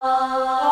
Oh.